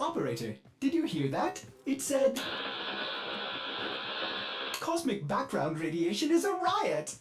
Operator, did you hear that? It said... Cosmic background radiation is a riot!